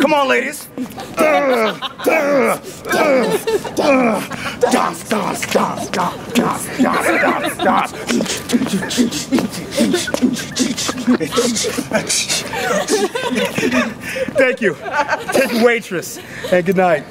Come on, ladies. Dance, dance, dance, dance, dance, dance, dance, Thank you. Thank you, waitress. And good night.